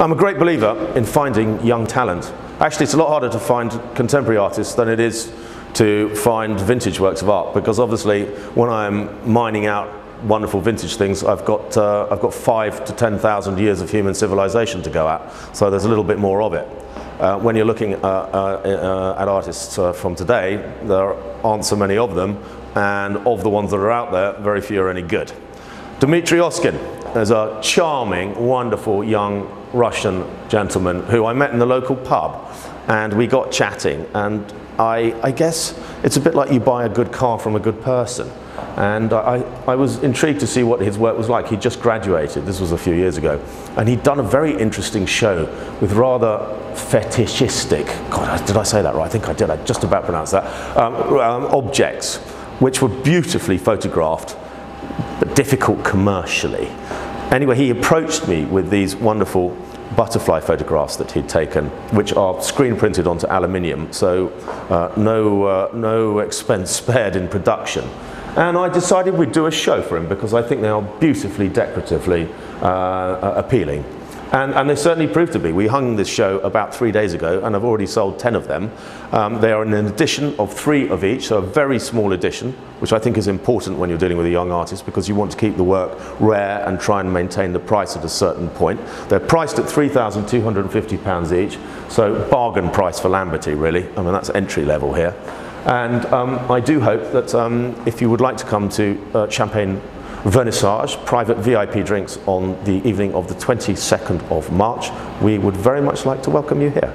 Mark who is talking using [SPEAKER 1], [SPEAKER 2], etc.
[SPEAKER 1] I'm a great believer in finding young talent. Actually, it's a lot harder to find contemporary artists than it is to find vintage works of art because obviously when I'm mining out wonderful vintage things, I've got, uh, I've got five to 10,000 years of human civilization to go at, so there's a little bit more of it. Uh, when you're looking uh, uh, at artists uh, from today, there aren't so many of them, and of the ones that are out there, very few are any good. Dmitry Oskin is a charming, wonderful young Russian gentleman who I met in the local pub and we got chatting and I, I guess it's a bit like you buy a good car from a good person and I, I was intrigued to see what his work was like. He just graduated, this was a few years ago, and he'd done a very interesting show with rather fetishistic, God, did I say that right? I think I did, I just about pronounced that, um, um, objects, which were beautifully photographed, difficult commercially. Anyway, he approached me with these wonderful butterfly photographs that he'd taken, which are screen printed onto aluminium, so uh, no, uh, no expense spared in production. And I decided we'd do a show for him because I think they are beautifully decoratively uh, appealing. And, and, they certainly proved to be. We hung this show about three days ago and I've already sold 10 of them. Um, they are an edition of three of each, so a very small edition, which I think is important when you're dealing with a young artist because you want to keep the work rare and try and maintain the price at a certain point. They're priced at £3,250 each, so bargain price for Lamberty really. I mean, that's entry level here. And um, I do hope that um, if you would like to come to uh, Champagne vernissage, private VIP drinks on the evening of the 22nd of March. We would very much like to welcome you here.